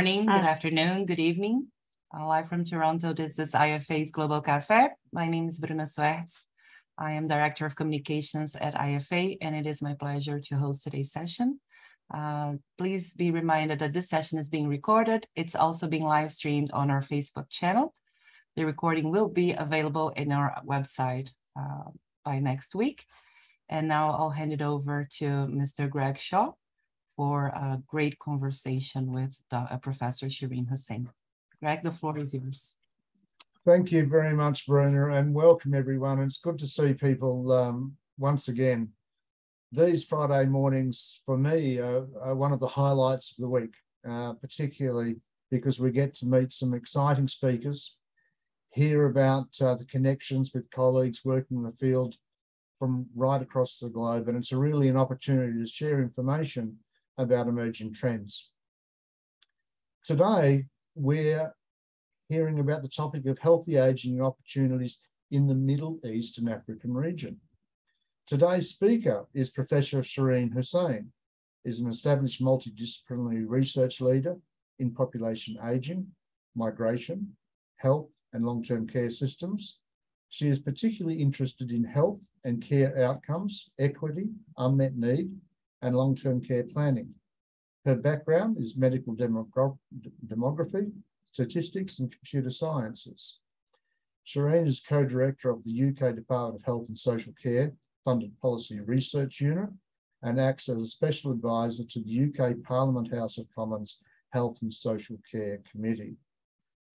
morning, good uh, afternoon, good evening. Uh, live from Toronto, this is IFA's Global Cafe. My name is Bruna Suertes. I am Director of Communications at IFA, and it is my pleasure to host today's session. Uh, please be reminded that this session is being recorded. It's also being live streamed on our Facebook channel. The recording will be available in our website uh, by next week. And now I'll hand it over to Mr. Greg Shaw for a great conversation with the, uh, Professor Shereen Hussein. Greg, the floor is yours. Thank you very much, Bruna, and welcome everyone. It's good to see people um, once again. These Friday mornings, for me, are, are one of the highlights of the week, uh, particularly because we get to meet some exciting speakers, hear about uh, the connections with colleagues working in the field from right across the globe. And it's really an opportunity to share information about emerging trends. Today, we're hearing about the topic of healthy aging and opportunities in the Middle East and African region. Today's speaker is Professor Shereen Hussein, is an established multidisciplinary research leader in population aging, migration, health and long-term care systems. She is particularly interested in health and care outcomes, equity, unmet need, and long-term care planning. Her background is medical demography, statistics, and computer sciences. Shereen is co-director of the UK Department of Health and Social Care Funded Policy Research Unit and acts as a special advisor to the UK Parliament House of Commons Health and Social Care Committee.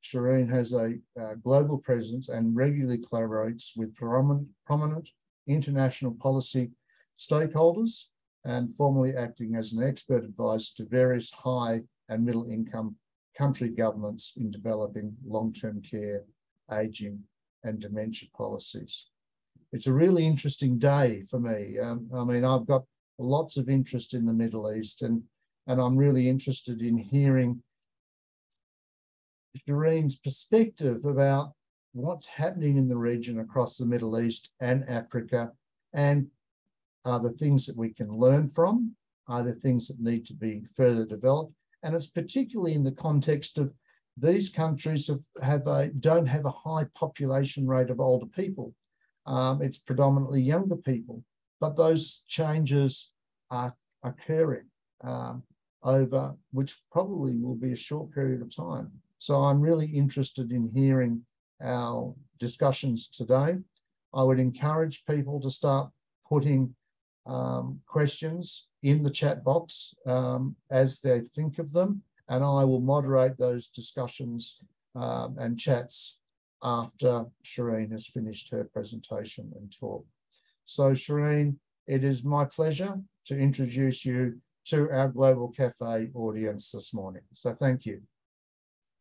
Shereen has a global presence and regularly collaborates with prominent, prominent international policy stakeholders and formerly acting as an expert advisor to various high and middle income country governments in developing long-term care, aging and dementia policies. It's a really interesting day for me. Um, I mean, I've got lots of interest in the Middle East and, and I'm really interested in hearing Shereen's perspective about what's happening in the region across the Middle East and Africa and are the things that we can learn from? Are there things that need to be further developed? And it's particularly in the context of these countries have, have a, don't have a high population rate of older people. Um, it's predominantly younger people, but those changes are occurring um, over which probably will be a short period of time. So I'm really interested in hearing our discussions today. I would encourage people to start putting um, questions in the chat box um, as they think of them, and I will moderate those discussions um, and chats after Shereen has finished her presentation and talk. So Shereen, it is my pleasure to introduce you to our Global Cafe audience this morning. So thank you.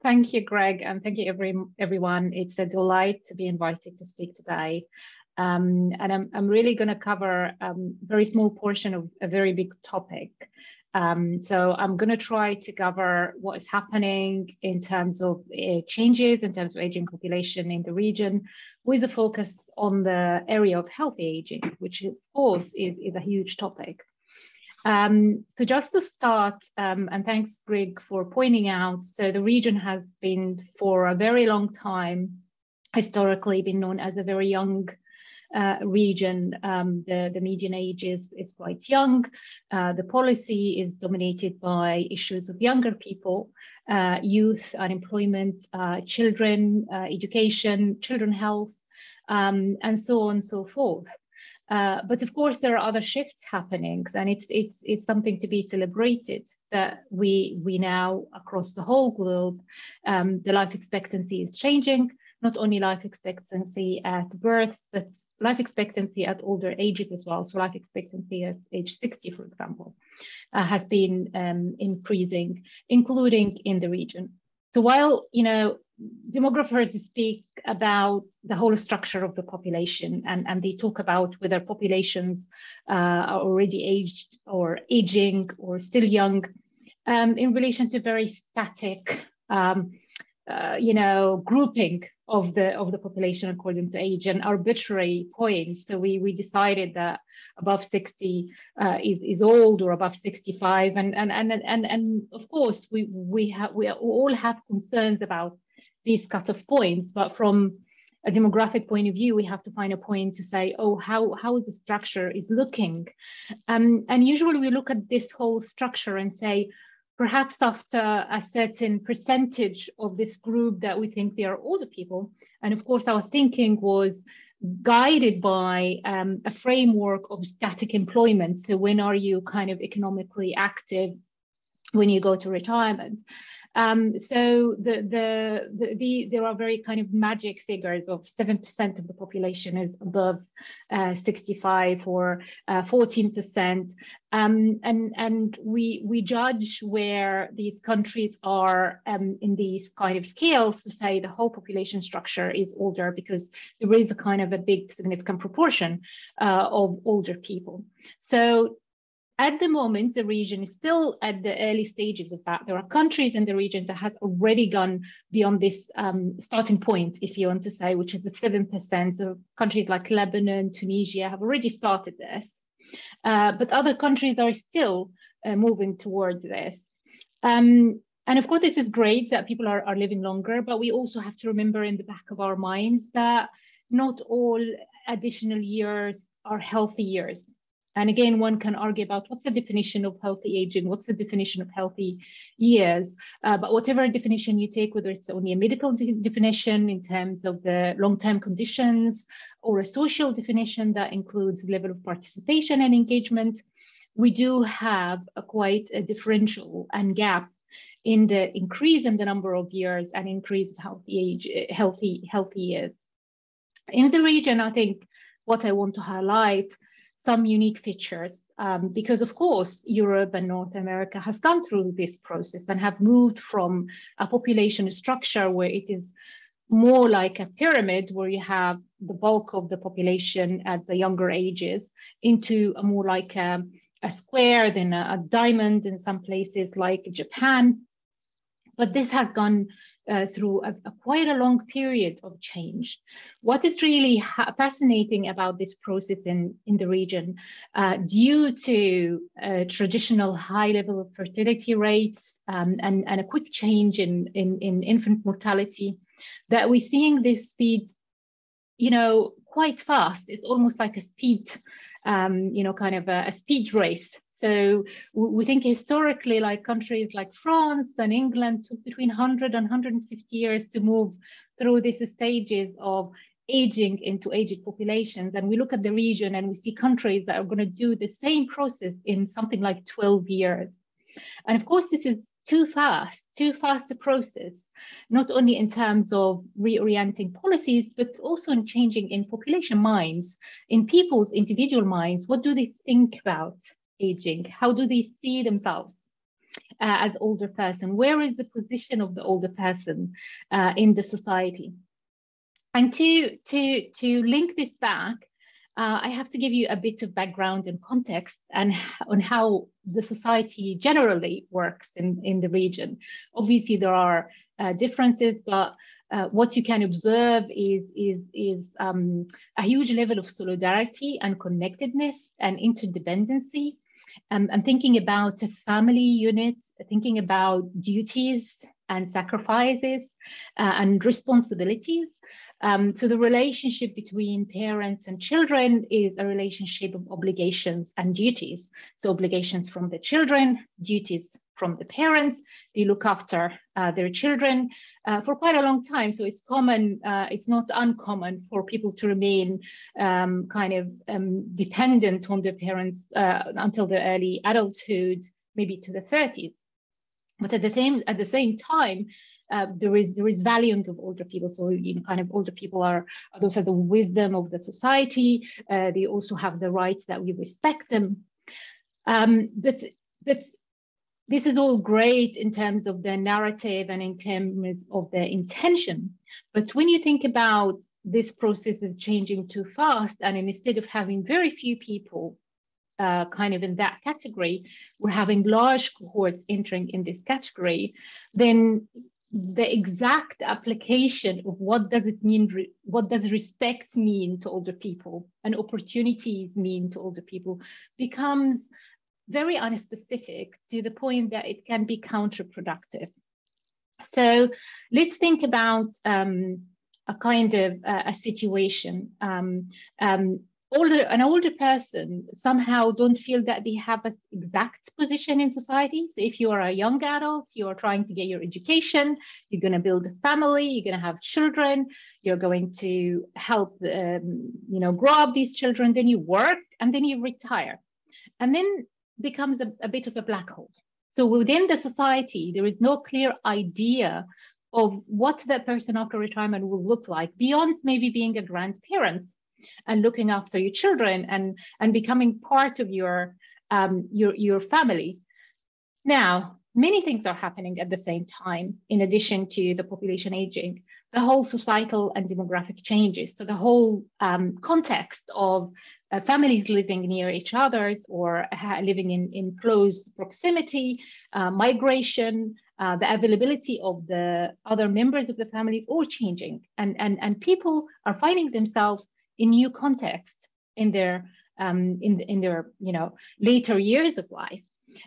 Thank you, Greg, and thank you every, everyone. It's a delight to be invited to speak today. Um, and I'm, I'm really going to cover a um, very small portion of a very big topic. Um, so I'm going to try to cover what is happening in terms of uh, changes in terms of aging population in the region, with a focus on the area of healthy aging, which of course is, is a huge topic. Um, so just to start, um, and thanks Greg for pointing out, so the region has been for a very long time historically been known as a very young uh, region, um, the, the median age is, is quite young. Uh, the policy is dominated by issues of younger people, uh, youth, unemployment, uh, children, uh, education, children health, um, and so on and so forth. Uh, but of course, there are other shifts happening, and it's it's it's something to be celebrated that we we now across the whole globe, um, the life expectancy is changing not only life expectancy at birth, but life expectancy at older ages as well. So life expectancy at age 60, for example, uh, has been um, increasing, including in the region. So while, you know, demographers speak about the whole structure of the population and, and they talk about whether populations uh, are already aged or aging or still young um, in relation to very static um, uh, you know, grouping of the of the population according to age and arbitrary points. So we we decided that above 60 uh, is, is old or above 65, and and and and and of course we we have we all have concerns about these cut cutoff points, but from a demographic point of view, we have to find a point to say, oh, how, how the structure is looking. Um, and usually we look at this whole structure and say, perhaps after a certain percentage of this group that we think they are older people. And of course, our thinking was guided by um, a framework of static employment. So when are you kind of economically active when you go to retirement? Um, so the, the, the, the, there are very kind of magic figures of 7% of the population is above uh, 65 or uh, 14%. Um, and and we, we judge where these countries are um, in these kind of scales to say the whole population structure is older because there is a kind of a big significant proportion uh, of older people. So at the moment, the region is still at the early stages of that. There are countries in the region that has already gone beyond this um, starting point, if you want to say, which is the 7%. So countries like Lebanon, Tunisia have already started this. Uh, but other countries are still uh, moving towards this. Um, and of course, this is great that people are, are living longer, but we also have to remember in the back of our minds that not all additional years are healthy years. And again, one can argue about what's the definition of healthy aging, what's the definition of healthy years. Uh, but whatever definition you take, whether it's only a medical de definition in terms of the long-term conditions or a social definition that includes level of participation and engagement, we do have a quite a differential and gap in the increase in the number of years and increase in healthy age, healthy, healthy years. In the region, I think what I want to highlight some unique features um, because of course Europe and North America has gone through this process and have moved from a population structure where it is more like a pyramid where you have the bulk of the population at the younger ages into a more like a, a square than a, a diamond in some places like Japan. But this has gone uh, through a, a, quite a long period of change. What is really fascinating about this process in, in the region, uh, due to uh, traditional high level of fertility rates um, and, and a quick change in, in, in infant mortality, that we're seeing this speed, you know, quite fast. It's almost like a speed, um, you know, kind of a, a speed race so we think historically, like countries like France and England took between 100 and 150 years to move through these stages of aging into aged populations. And we look at the region and we see countries that are going to do the same process in something like 12 years. And of course, this is too fast, too fast a process, not only in terms of reorienting policies, but also in changing in population minds, in people's individual minds. What do they think about aging? How do they see themselves uh, as older person? Where is the position of the older person uh, in the society? And to, to, to link this back, uh, I have to give you a bit of background and context and on how the society generally works in, in the region. Obviously, there are uh, differences, but uh, what you can observe is, is, is um, a huge level of solidarity and connectedness and interdependency um, I'm thinking about family units, thinking about duties and sacrifices uh, and responsibilities. Um, so the relationship between parents and children is a relationship of obligations and duties. So obligations from the children, duties from the parents. They look after uh, their children uh, for quite a long time. So it's common, uh, it's not uncommon for people to remain um, kind of um, dependent on their parents uh, until their early adulthood, maybe to the 30s. But at the same at the same time, uh, there is there is valuing of older people. So you know, kind of older people are those are the wisdom of the society. Uh, they also have the rights that we respect them. Um, but but this is all great in terms of the narrative and in terms of the intention. But when you think about this process is changing too fast, and instead of having very few people uh, kind of in that category, we're having large cohorts entering in this category, then the exact application of what does it mean, what does respect mean to older people and opportunities mean to older people becomes very unspecific to the point that it can be counterproductive. So let's think about um, a kind of uh, a situation. Um, um, older, an older person somehow don't feel that they have an exact position in society. So if you are a young adult, you're trying to get your education, you're going to build a family, you're going to have children, you're going to help, um, you know, grow up these children, then you work and then you retire. And then becomes a, a bit of a black hole. So within the society, there is no clear idea of what that person after retirement will look like beyond maybe being a grandparent and looking after your children and, and becoming part of your, um, your, your family. Now, many things are happening at the same time, in addition to the population aging, the whole societal and demographic changes. So the whole um, context of uh, families living near each other or uh, living in, in close proximity, uh, migration, uh, the availability of the other members of the family is all changing. And, and, and people are finding themselves in new context in their um, in, in their you know later years of life.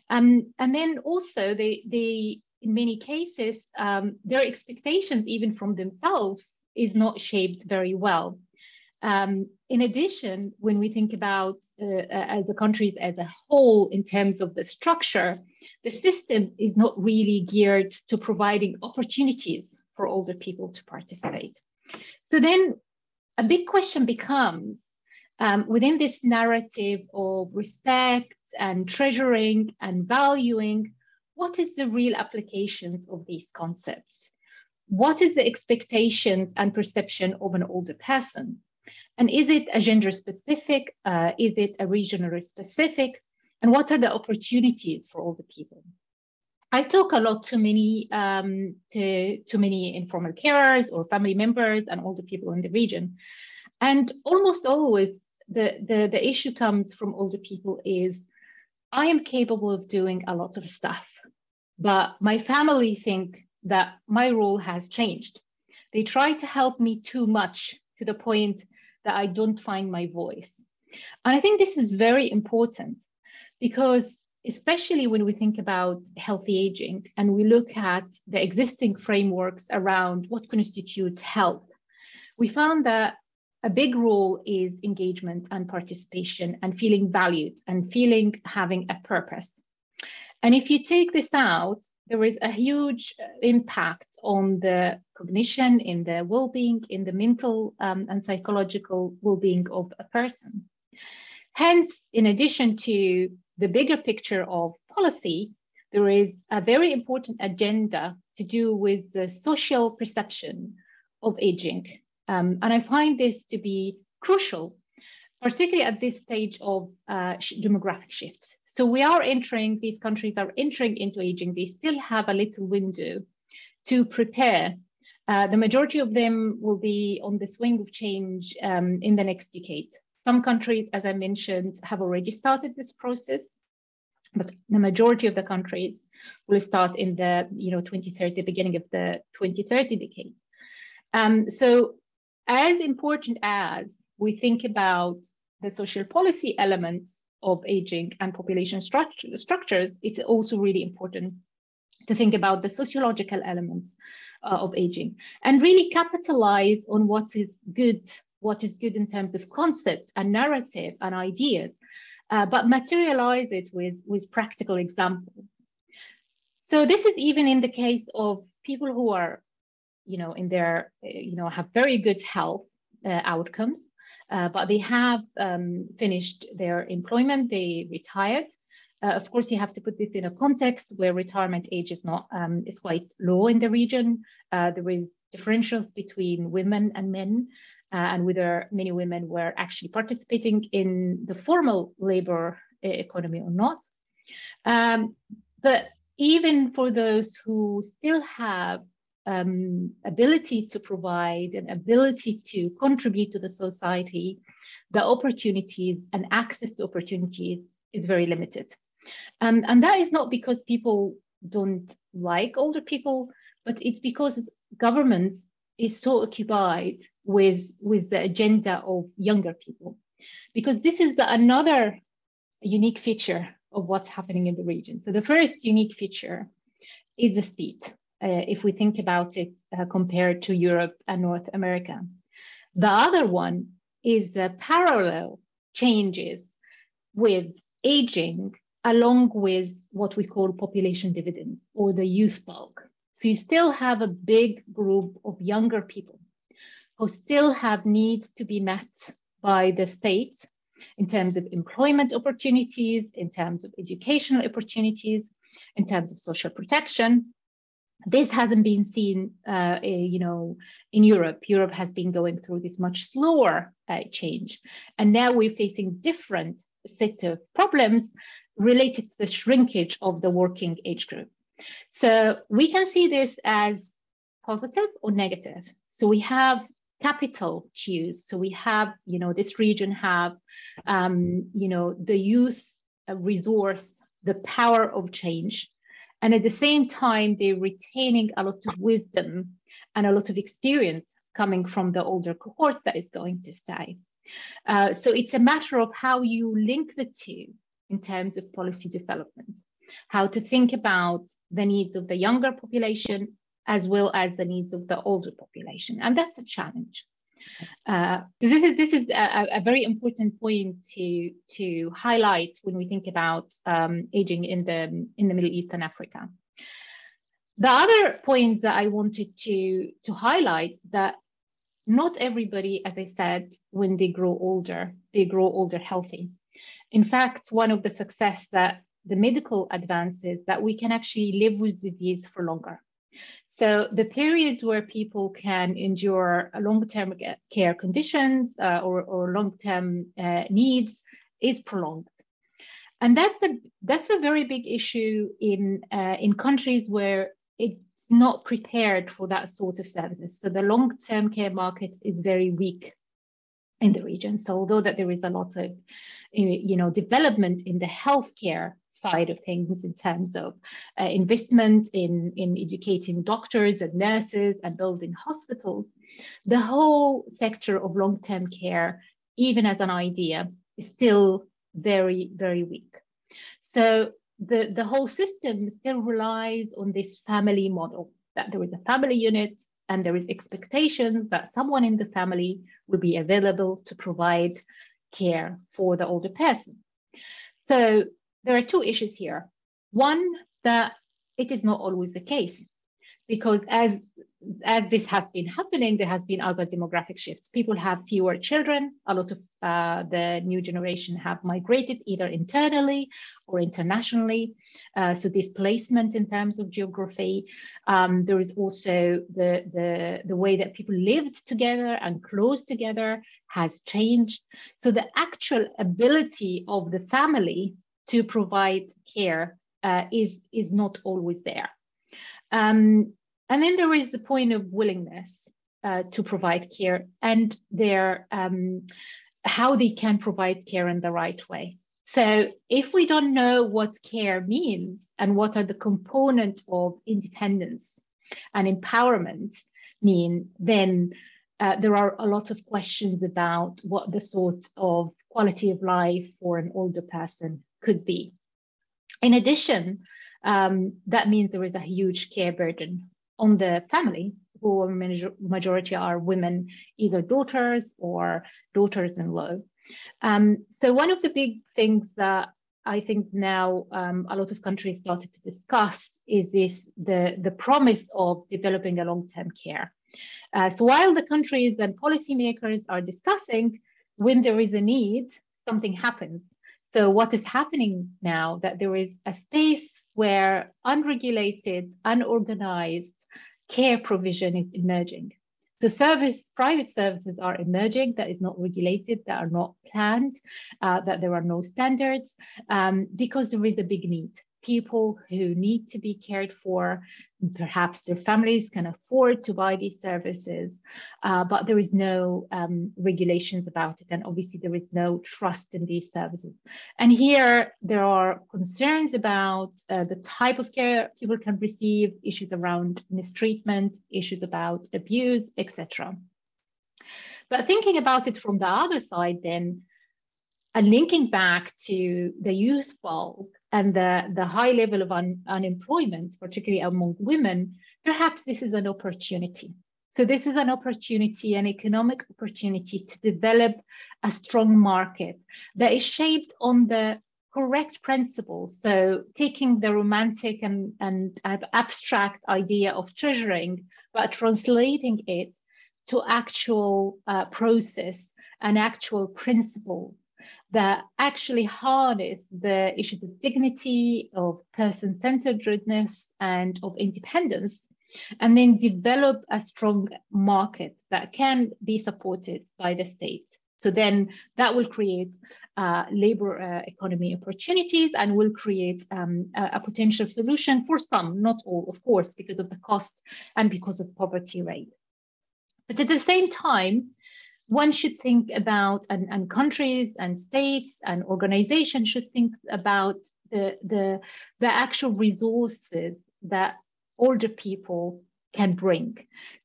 Um, and then also they, they in many cases, um, their expectations even from themselves is not shaped very well. Um, in addition, when we think about uh, as the countries as a whole in terms of the structure, the system is not really geared to providing opportunities for older people to participate. So then a big question becomes um, within this narrative of respect and treasuring and valuing, what is the real applications of these concepts? What is the expectation and perception of an older person? And is it a gender specific? Uh, is it a regional specific? And what are the opportunities for older people? I talk a lot to many um, to, to many informal carers or family members and older people in the region. And almost always the, the, the issue comes from older people is I am capable of doing a lot of stuff, but my family think that my role has changed. They try to help me too much to the point that I don't find my voice. And I think this is very important because especially when we think about healthy aging and we look at the existing frameworks around what constitutes health, we found that a big role is engagement and participation and feeling valued and feeling having a purpose. And if you take this out, there is a huge impact on the cognition, in the well-being, in the mental um, and psychological well-being of a person. Hence, in addition to the bigger picture of policy, there is a very important agenda to do with the social perception of aging. Um, and I find this to be crucial, particularly at this stage of uh, demographic shifts. So we are entering, these countries are entering into aging. They still have a little window to prepare. Uh, the majority of them will be on the swing of change um, in the next decade. Some countries, as I mentioned, have already started this process, but the majority of the countries will start in the you know 2030, beginning of the 2030 decade. Um, so as important as we think about the social policy elements of aging and population structure, structures, it's also really important to think about the sociological elements uh, of aging and really capitalize on what is good what is good in terms of concept and narrative and ideas, uh, but materialize it with, with practical examples. So this is even in the case of people who are, you know, in their, you know, have very good health uh, outcomes, uh, but they have um, finished their employment, they retired. Uh, of course, you have to put this in a context where retirement age is not um, is quite low in the region. Uh, there is differentials between women and men uh, and whether many women were actually participating in the formal labor uh, economy or not. Um, but even for those who still have um, ability to provide and ability to contribute to the society, the opportunities and access to opportunities is very limited. Um, and that is not because people don't like older people, but it's because governments is so occupied with, with the agenda of younger people. Because this is the, another unique feature of what's happening in the region. So the first unique feature is the speed, if we think about it uh, compared to Europe and North America. The other one is the parallel changes with aging along with what we call population dividends or the youth bulk. So you still have a big group of younger people who still have needs to be met by the state in terms of employment opportunities, in terms of educational opportunities, in terms of social protection. This hasn't been seen, uh, you know, in Europe. Europe has been going through this much slower uh, change, and now we're facing different set of problems related to the shrinkage of the working age group. So we can see this as positive or negative. So we have capital cues. So we have, you know, this region have, um, you know, the youth resource, the power of change. And at the same time, they're retaining a lot of wisdom and a lot of experience coming from the older cohort that is going to stay. Uh, so it's a matter of how you link the two in terms of policy development how to think about the needs of the younger population as well as the needs of the older population. And that's a challenge. Uh, so this is this is a, a, very important point to to highlight when we think about um, aging in the in the Middle East and Africa. The other point that I wanted to to highlight that not everybody, as I said, when they grow older, they grow older healthy. In fact, one of the success that the medical advances that we can actually live with disease for longer. So the period where people can endure long-term care conditions uh, or, or long-term uh, needs is prolonged. And that's, the, that's a very big issue in, uh, in countries where it's not prepared for that sort of services. So the long-term care market is very weak in the region. So although that there is a lot of you know development in the healthcare side of things in terms of uh, investment in in educating doctors and nurses and building hospitals, the whole sector of long-term care, even as an idea, is still very very weak. So the the whole system still relies on this family model that there is a family unit and there is expectation that someone in the family will be available to provide care for the older person. So there are two issues here. One, that it is not always the case because as as this has been happening, there has been other demographic shifts. People have fewer children. A lot of uh, the new generation have migrated either internally or internationally. Uh, so displacement in terms of geography. Um, there is also the, the, the way that people lived together and close together has changed. So the actual ability of the family to provide care uh, is, is not always there. Um, and then there is the point of willingness uh, to provide care and their um, how they can provide care in the right way. So if we don't know what care means and what are the components of independence and empowerment mean, then uh, there are a lot of questions about what the sort of quality of life for an older person could be. In addition, um, that means there is a huge care burden on the family, who majority are women, either daughters or daughters-in-law. Um, so one of the big things that I think now um, a lot of countries started to discuss is this the, the promise of developing a long-term care. Uh, so while the countries and policymakers are discussing, when there is a need, something happens. So what is happening now that there is a space where unregulated, unorganized care provision is emerging. So service, private services are emerging that is not regulated, that are not planned, uh, that there are no standards, um, because there is a big need. People who need to be cared for. Perhaps their families can afford to buy these services, uh, but there is no um, regulations about it. And obviously, there is no trust in these services. And here, there are concerns about uh, the type of care people can receive, issues around mistreatment, issues about abuse, etc. But thinking about it from the other side, then, and linking back to the youth bulk and the, the high level of un, unemployment, particularly among women, perhaps this is an opportunity. So this is an opportunity, an economic opportunity to develop a strong market that is shaped on the correct principles. So taking the romantic and, and abstract idea of treasuring, but translating it to actual uh, process and actual principles that actually harness the issues of dignity, of person-centeredness, and of independence, and then develop a strong market that can be supported by the state. So then that will create uh, labor uh, economy opportunities and will create um, a, a, potential solution for some, not all, of course, because of the cost and because of poverty rate. But at the same time, one should think about, and, and countries and states and organizations should think about the, the, the actual resources that older people can bring.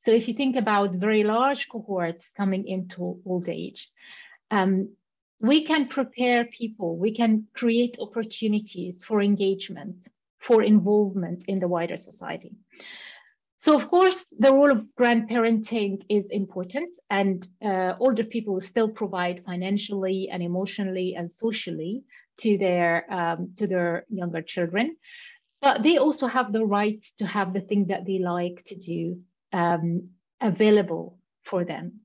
So if you think about very large cohorts coming into old age, um, we can prepare people, we can create opportunities for engagement, for involvement in the wider society. So of course, the role of grandparenting is important and uh, older people still provide financially and emotionally and socially to their, um, to their younger children. But they also have the right to have the thing that they like to do um, available for them.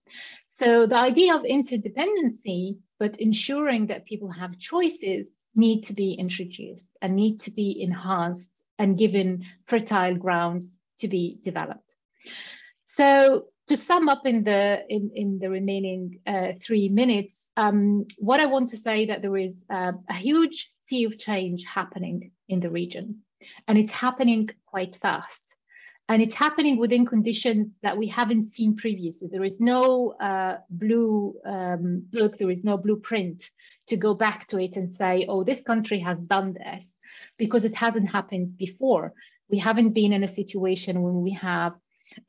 So the idea of interdependency, but ensuring that people have choices need to be introduced and need to be enhanced and given fertile grounds to be developed. So to sum up in the in, in the remaining uh, three minutes, um, what I want to say that there is uh, a huge sea of change happening in the region, and it's happening quite fast. And it's happening within conditions that we haven't seen previously. There is no uh, blue um, book, there is no blueprint to go back to it and say, oh, this country has done this, because it hasn't happened before we haven't been in a situation when we have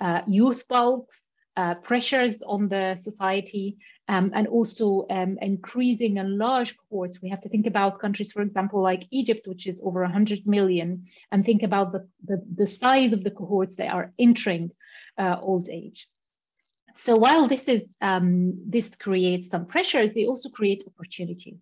uh, youth bulks, uh, pressures on the society, um, and also um, increasing and large cohorts. We have to think about countries, for example, like Egypt, which is over 100 million, and think about the, the, the size of the cohorts that are entering uh, old age. So while this is um, this creates some pressures, they also create opportunities,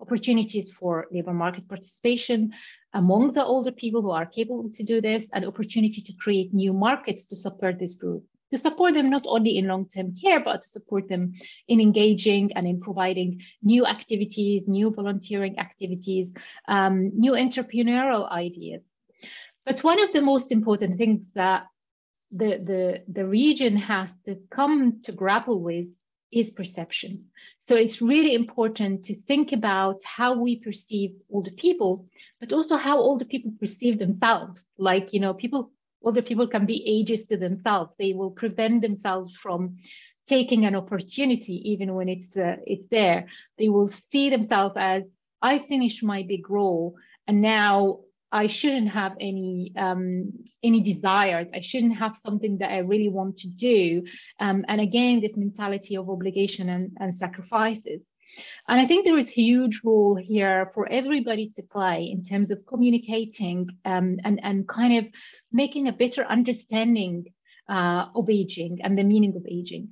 opportunities for labor market participation among the older people who are capable to do this, an opportunity to create new markets to support this group, to support them not only in long-term care, but to support them in engaging and in providing new activities, new volunteering activities, um, new entrepreneurial ideas. But one of the most important things that the, the, the region has to come to grapple with is perception. So it's really important to think about how we perceive older people, but also how older people perceive themselves. Like, you know, people, older people can be ageist to themselves. They will prevent themselves from taking an opportunity, even when it's uh, it's there. They will see themselves as, I finished my big role, and now I shouldn't have any um, any desires. I shouldn't have something that I really want to do. Um, and again, this mentality of obligation and, and sacrifices. And I think there is a huge role here for everybody to play in terms of communicating um, and, and kind of making a better understanding uh, of aging and the meaning of aging.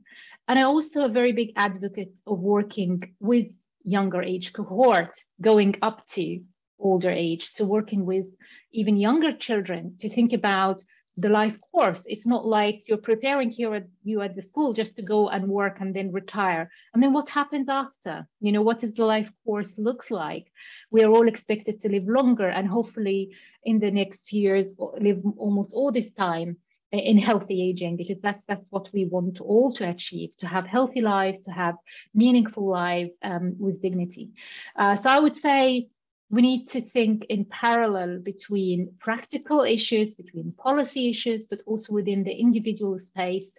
And I'm also a very big advocate of working with younger age cohort going up to older age. So working with even younger children to think about the life course. It's not like you're preparing here at you at the school just to go and work and then retire. And then what happens after? You know, what does the life course looks like? We are all expected to live longer and hopefully in the next few years live almost all this time in healthy aging because that's that's what we want all to achieve to have healthy lives to have meaningful lives um, with dignity uh, so i would say we need to think in parallel between practical issues, between policy issues, but also within the individual space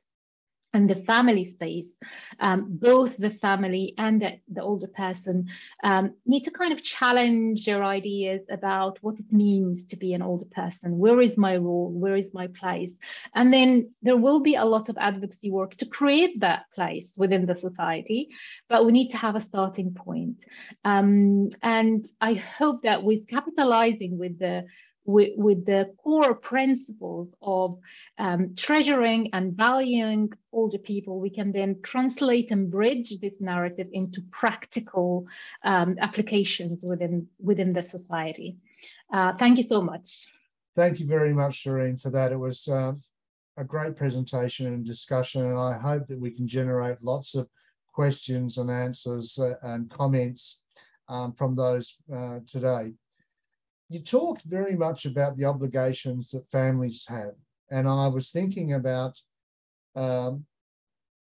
and the family space, um, both the family and the, the older person um, need to kind of challenge their ideas about what it means to be an older person. Where is my role? Where is my place? And then there will be a lot of advocacy work to create that place within the society, but we need to have a starting point. Um, and I hope that with capitalizing with the with, with the core principles of um, treasuring and valuing older people, we can then translate and bridge this narrative into practical um, applications within, within the society. Uh, thank you so much. Thank you very much, Shereen, for that. It was uh, a great presentation and discussion, and I hope that we can generate lots of questions and answers uh, and comments um, from those uh, today you talked very much about the obligations that families have. And I was thinking about um,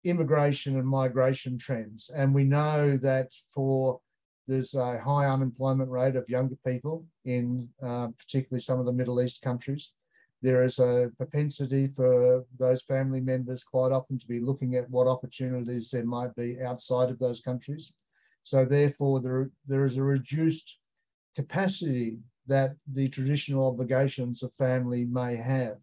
immigration and migration trends. And we know that for there's a high unemployment rate of younger people in uh, particularly some of the Middle East countries. There is a propensity for those family members quite often to be looking at what opportunities there might be outside of those countries. So therefore, there, there is a reduced capacity that the traditional obligations of family may have.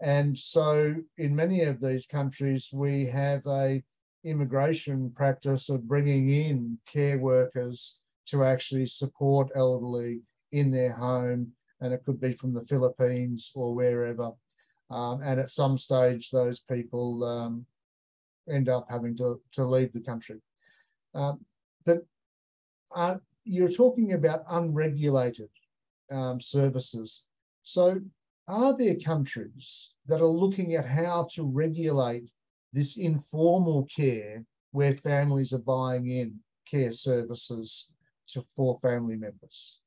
And so in many of these countries, we have a immigration practice of bringing in care workers to actually support elderly in their home. And it could be from the Philippines or wherever. Um, and at some stage, those people um, end up having to, to leave the country. Um, but uh, you're talking about unregulated um, services. So, are there countries that are looking at how to regulate this informal care where families are buying in care services to, for family members?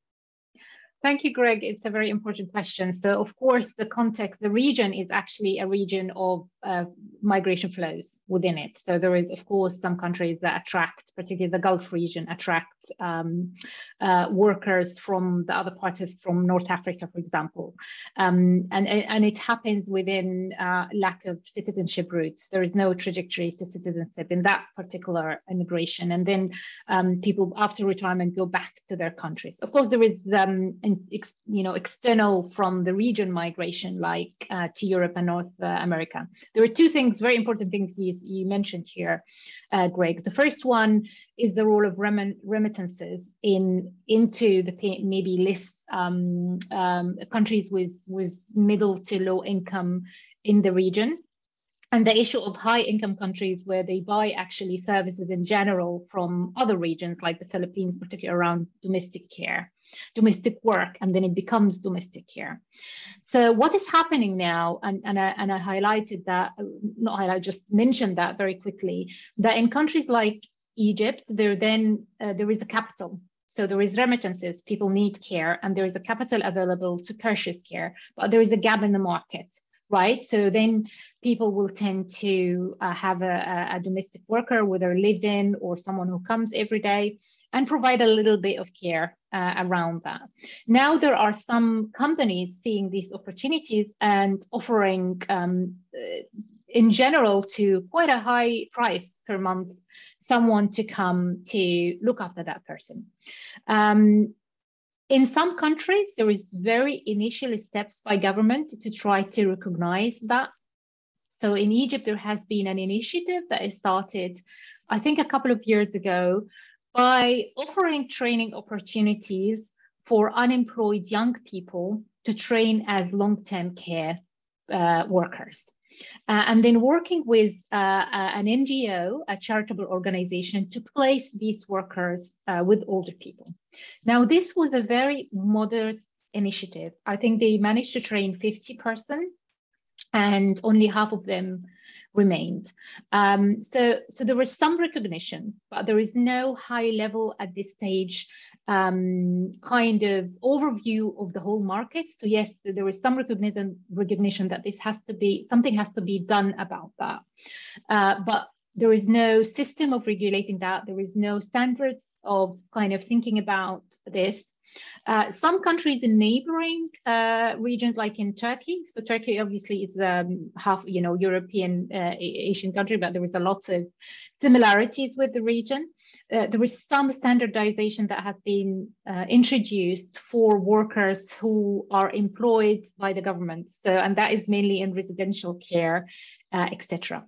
Thank you, Greg. It's a very important question. So, of course, the context, the region is actually a region of uh, migration flows within it. So, there is, of course, some countries that attract, particularly the Gulf region, attract um, uh, workers from the other parts of from North Africa, for example. Um, and, and it happens within uh, lack of citizenship routes. There is no trajectory to citizenship in that particular immigration. And then um, people after retirement go back to their countries. Of course, there is um, you know, external from the region migration, like uh, to Europe and North uh, America. There are two things, very important things you, you mentioned here, uh, Greg. The first one is the role of rem remittances in into the maybe less um, um, countries with with middle to low income in the region and the issue of high income countries where they buy actually services in general from other regions like the Philippines, particularly around domestic care, domestic work, and then it becomes domestic care. So what is happening now, and, and, I, and I highlighted that, not highlight, just mentioned that very quickly, that in countries like Egypt, there then uh, there is a capital so there is remittances, people need care, and there is a capital available to purchase care, but there is a gap in the market right? So then people will tend to uh, have a, a, domestic worker, whether live in or someone who comes every day, and provide a little bit of care uh, around that. Now there are some companies seeing these opportunities and offering, um, uh, in general, to quite a high price per month, someone to come to look after that person. Um, in some countries, there is very initial steps by government to try to recognize that. So in Egypt, there has been an initiative that is started, I think, a couple of years ago by offering training opportunities for unemployed young people to train as long-term care uh, workers. Uh, and then working with uh, uh an NGO, a charitable organization, to place these workers uh, with older people. Now, this was a very modest initiative. I think they managed to train 50 persons and only half of them remained. Um, so, so there was some recognition, but there is no high level at this stage um, kind of overview of the whole market. So yes, there is some recognition recognition that this has to be something has to be done about that, uh, but there is no system of regulating that. There is no standards of kind of thinking about this. Uh, some countries in neighboring uh, regions, like in Turkey, so Turkey obviously is um, half, you know, European uh, Asian country, but there is a lot of similarities with the region. Uh, there is some standardization that has been uh, introduced for workers who are employed by the government. So, and that is mainly in residential care, uh, etc.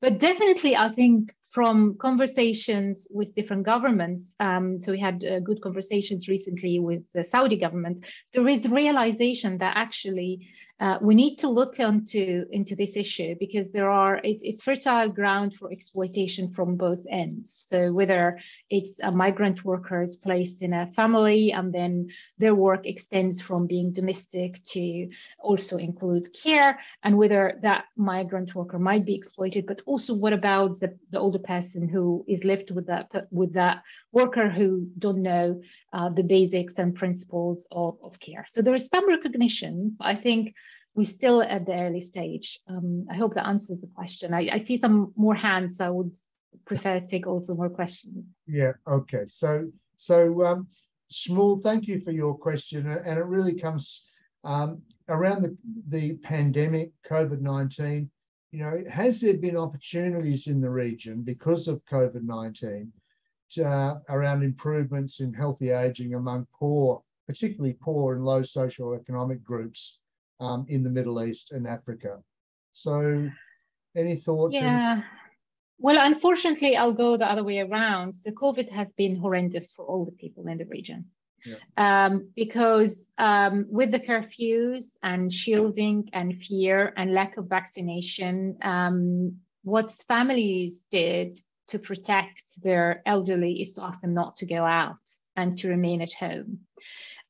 But definitely, I think from conversations with different governments, um, so we had uh, good conversations recently with the Saudi government, there is realization that actually uh, we need to look into, into this issue because there are, it, it's fertile ground for exploitation from both ends. So whether it's a migrant workers placed in a family and then their work extends from being domestic to also include care and whether that migrant worker might be exploited, but also what about the, the older person who is left with that, with that worker who don't know uh, the basics and principles of, of care. So there is some recognition, I think we're still at the early stage. Um, I hope that answers the question. I, I, see some more hands, I would prefer to take also more questions. Yeah, okay. So, so um, Shmuel, thank you for your question. And it really comes um, around the, the pandemic, COVID-19, you know, has there been opportunities in the region because of COVID-19 uh, around improvements in healthy aging among poor, particularly poor and low social economic groups um, in the Middle East and Africa. So, any thoughts? Yeah. In- well, unfortunately, I'll go the other way around. The COVID has been horrendous for all the people in the region. Yeah. Um, because um, with the curfews and shielding and fear and lack of vaccination, um, what families did to protect their elderly is to ask them not to go out and to remain at home.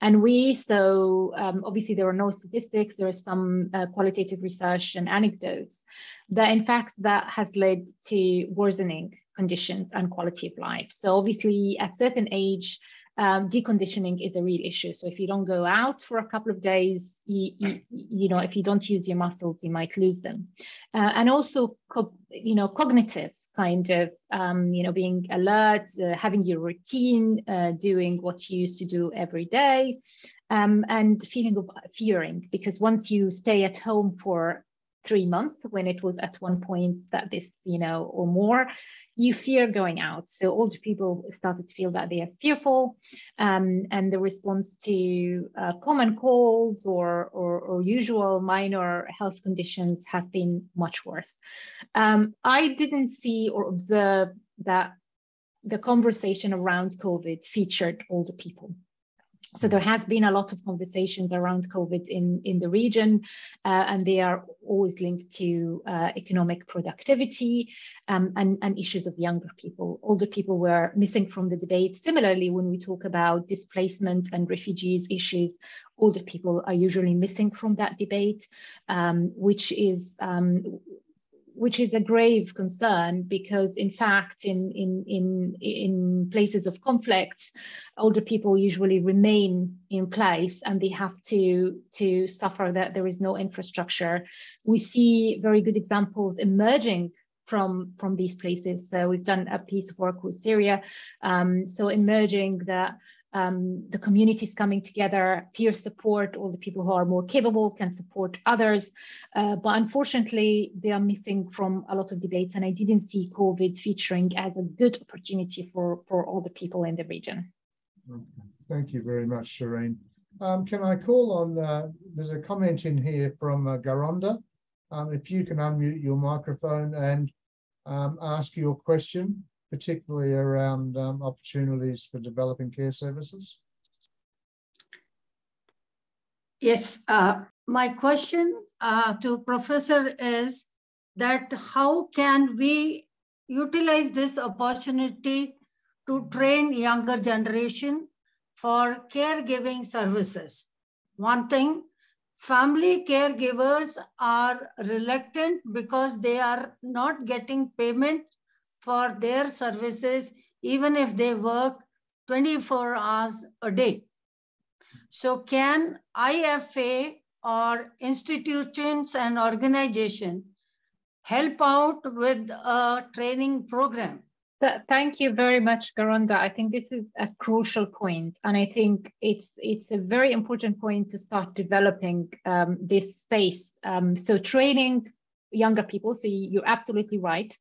And we, so um, obviously there are no statistics, there is some uh, qualitative research and anecdotes that in fact that has led to worsening conditions and quality of life. So obviously at certain age, um, deconditioning is a real issue. So if you don't go out for a couple of days, you, you, you know, if you don't use your muscles, you might lose them. Uh, and also, you know, cognitive kind of um, you know being alert uh, having your routine uh, doing what you used to do every day um, and feeling of fearing because once you stay at home for three months when it was at one point that this you know or more you fear going out. So older people started to feel that they are fearful um, and the response to uh, common colds or, or, or usual minor health conditions has been much worse. Um, i didn't see or observe that the conversation around covid featured older people so there has been a lot of conversations around COVID in, in the region, uh, and they are always linked to uh, economic productivity um, and, and issues of younger people. Older people were missing from the debate. Similarly, when we talk about displacement and refugees issues, older people are usually missing from that debate, um, which is um, which is a grave concern because in fact in in in in places of conflict older people usually remain in place and they have to to suffer that there is no infrastructure. We see very good examples emerging from from these places. So we've done a piece of work with syria um, so emerging that um, the communities coming together, peer support, all the people who are more capable can support others. Uh, but unfortunately, they are missing from a lot of debates. And I didn't see COVID featuring as a good opportunity for, for all the people in the region. Okay. Thank you very much, Shereen. Um, can I call on, uh, there's a comment in here from uh, Garonda. Um, if you can unmute your microphone and um, ask your question particularly around um, opportunities for developing care services? Yes, uh, my question uh, to Professor is that how can we utilize this opportunity to train younger generation for caregiving services? One thing, family caregivers are reluctant because they are not getting payment for their services, even if they work 24 hours a day. So can IFA or institutions and organization help out with a training program thank you very much, Garonda. I think this is a crucial point, and I think it's it's a very important point to start developing um, this space. Um, so training younger people. So you're absolutely right.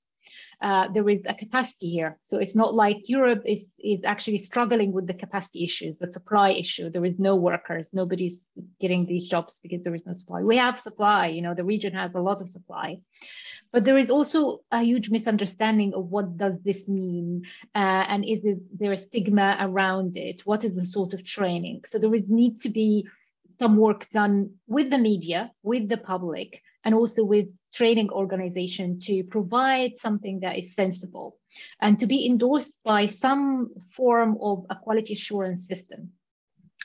Uh, there is a capacity here. So it's not like Europe is, is actually struggling with the capacity issues, the supply issue. There is no workers, nobody's getting these jobs because there is no supply. We have supply, you know, the region has a lot of supply. But there is also a huge misunderstanding of what does this mean, uh, and is there a stigma around it? What is the sort of training? So there is need to be some work done with the media, with the public, and also with training organization to provide something that is sensible and to be endorsed by some form of a quality assurance system.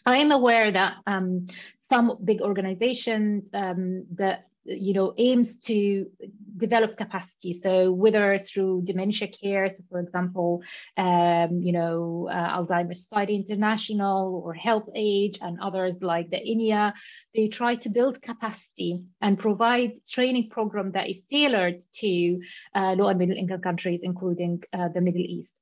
I am aware that um, some big organizations um, that you know aims to develop capacity so whether through dementia care so for example um, you know uh, alzheimer's society international or help age and others like the INEA they try to build capacity and provide training program that is tailored to uh, low and middle income countries, including uh, the Middle East.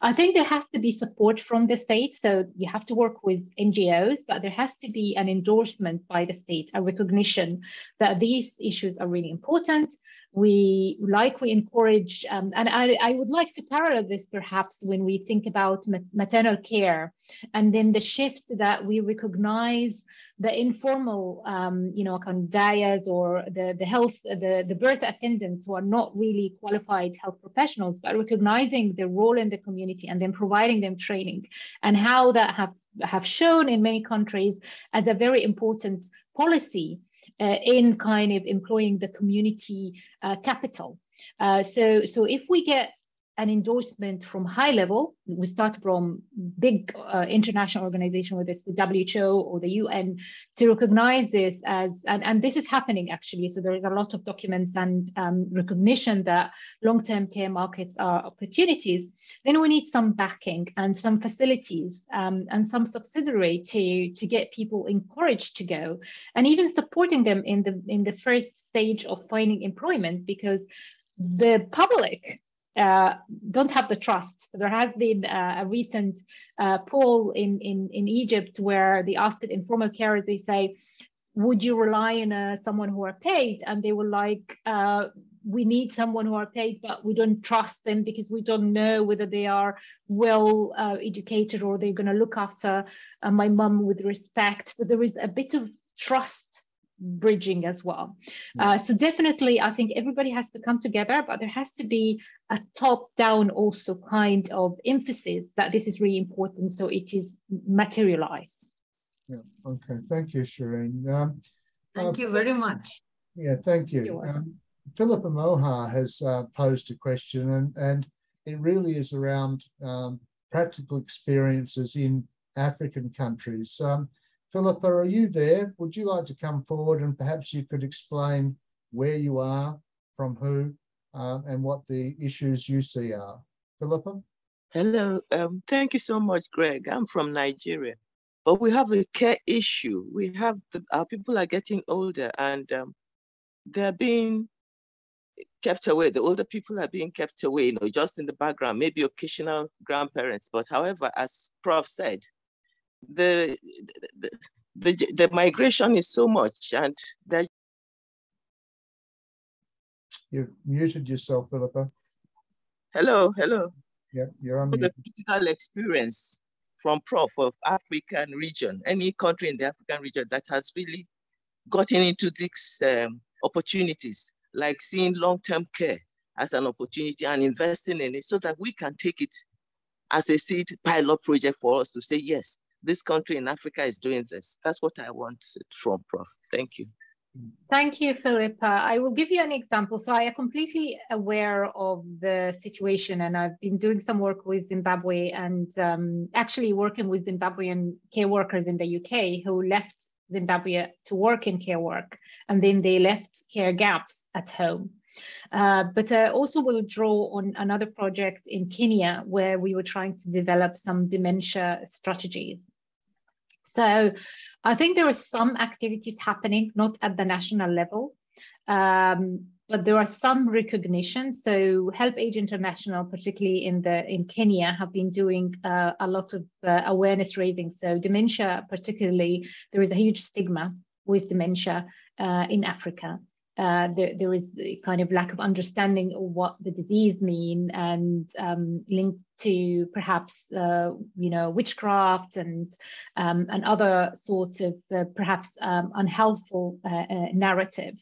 I think there has to be support from the state. So you have to work with NGOs, but there has to be an endorsement by the state, a recognition that these issues are really important we like we encourage um, and I, I, would like to parallel this perhaps when we think about maternal care and then the shift that we recognize the informal um, you know kind of or the, the health the, the birth attendants who are not really qualified health professionals but recognizing their role in the community and then providing them training and how that have have shown in many countries as a very important policy in kind of employing the community uh, capital. Uh, so, so if we get an endorsement from high level. We start from big uh, international organization, whether it's the WHO or the UN, to recognize this as, and, and this is happening actually. So there is a lot of documents and um, recognition that long-term care markets are opportunities. Then we need some backing and some facilities um, and some subsidiary to, to get people encouraged to go and even supporting them in the, in the first stage of finding employment because the public uh, don't have the trust. There has been uh, a recent uh, poll in, in, in Egypt where they asked informal carers, they say, would you rely on uh, someone who are paid? And they were like, uh, we need someone who are paid, but we don't trust them because we don't know whether they are well uh, educated or they're going to look after my mom with respect. So there is a bit of trust bridging as well. Uh, so definitely, I think everybody has to come together, but there has to be a top-down also kind of emphasis that this is really important, so it is materialized. Yeah. Okay. Thank you, Shereen. Um, thank uh, you very much. Yeah. Thank you. Um, Philippa Mohar has uh, posed a question, and and it really is around um, practical experiences in African countries. Philippa, are you there? Would you like to come forward and perhaps you could explain where you are, from who, uh, and what the issues you see are? Philippa? Hello, um, thank you so much, Greg. I'm from Nigeria, but we have a care issue. We have the, our people are getting older and um, they're being kept away. The older people are being kept away, you know, just in the background, maybe occasional grandparents. But however, as Prof said, the, the, the, the migration is so much and that You've muted yourself, Philippa. Hello, hello. Yeah, you're on. The political experience from Prof of African region, any country in the African region that has really gotten into these um, opportunities, like seeing long-term care as an opportunity and investing in it so that we can take it as a seed pilot project for us to say, yes, this country in Africa is doing this. That's what I want from Prof. Thank you. Thank you, Philippa. I will give you an example. So I am completely aware of the situation and I've been doing some work with Zimbabwe and um, actually working with Zimbabwean care workers in the UK who left Zimbabwe to work in care work and then they left care gaps at home. Uh, but I also will draw on another project in Kenya where we were trying to develop some dementia strategies. So I think there are some activities happening, not at the national level. Um, but there are some recognition. So Help Age International, particularly in the in Kenya, have been doing uh, a lot of uh, awareness raising. So dementia, particularly, there is a huge stigma with dementia uh, in Africa. Uh, there, there is kind of lack of understanding of what the disease mean and um, linked to perhaps uh, you know witchcraft and um, and other sorts of uh, perhaps um, unhelpful uh, uh, narrative.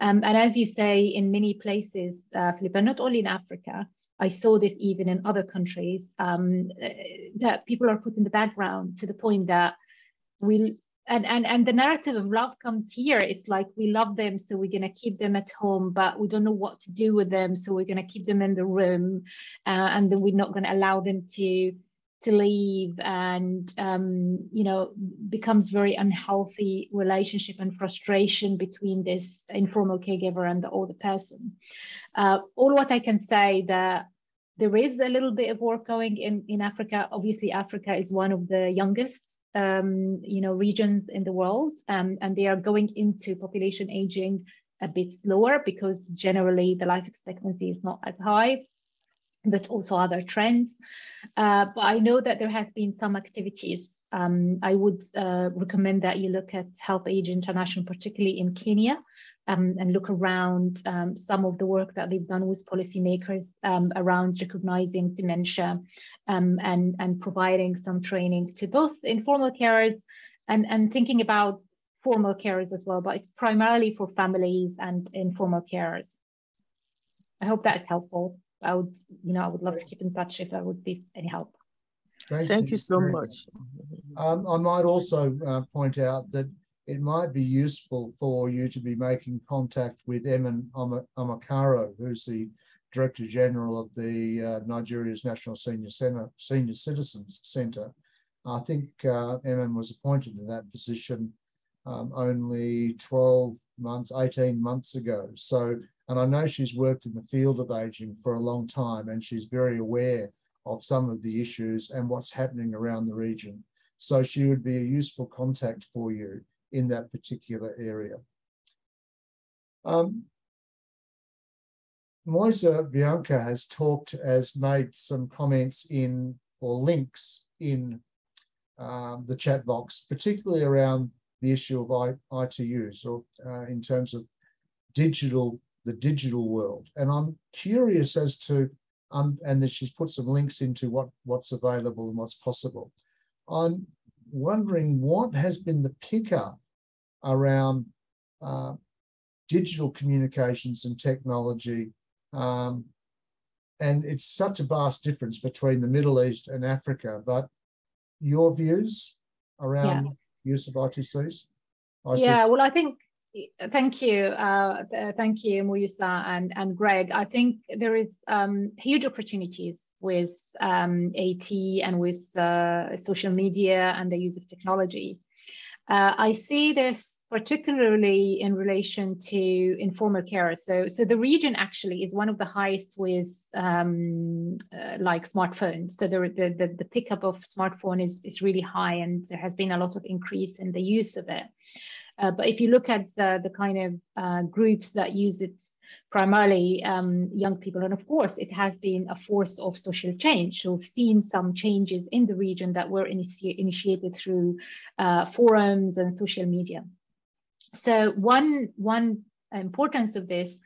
Um, and as you say, in many places, uh, Philippa, not only in Africa, I saw this even in other countries, um, that people are put in the background to the point that we and and and the narrative of love comes here. It's like we love them so we're going to keep them at home but we don't know what to do with them so we're going to keep them in the room uh, and then we're not going to allow them to to leave. And um, you know becomes very unhealthy relationship and frustration between this informal caregiver and the older person. Uh, all what i can say that there is a little bit of work going in in africa. Obviously africa is one of the youngest um, you know, regions in the world, um, and they are going into population aging a bit slower because generally the life expectancy is not as high, but also other trends. Uh, but I know that there has been some activities. Um, I would uh, recommend that you look at Help Age International, particularly in Kenya, um, and look around um, some of the work that they've done with policymakers um, around recognizing dementia um, and, and providing some training to both informal carers and, and thinking about formal carers as well, but it's primarily for families and informal carers. I hope that is helpful. I would, you know, I would love to keep in touch if that would be any help. Thank, Thank you, you, so much. Um, I might also uh, point out that it might be useful for you to be making contact with Emem Omokaro, who's the Director General of the uh, Nigeria's National Senior Center, Senior Citizens Centre. I think uh, Emem was appointed in that position um, only 12 months, 18 months ago. So, and I know she's worked in the field of aging for a long time and she's very aware of some of the issues and what's happening around the region. So she would be a useful contact for you in that particular area. Um, Moisa Bianca has talked, has made some comments in or links in um, the chat box, particularly around the issue of I, ITUs or uh, in terms of digital, the digital world. And I'm curious as to, um, and that she's put some links into what, what's available and what's possible. I'm wondering what has been the pickup around uh, digital communications and technology. Um, and it's such a vast difference between the Middle East and Africa. But your views around yeah. use of ITCs? yeah, well, I think thank you uh, thank you Musa and and greg i think there is um, huge opportunities with um, at and with uh, social media and the use of technology uh, I see this particularly in relation to informal care. So, so the region actually is one of the highest with um, uh, like smartphones. So the, the, the pickup of smartphone is, is really high and there has been a lot of increase in the use of it. Uh, but if you look at the, the kind of uh, groups that use it, primarily um, young people, and of course, it has been a force of social change. So we've seen some changes in the region that were initi initiated through uh, forums and social media. So one one importance of this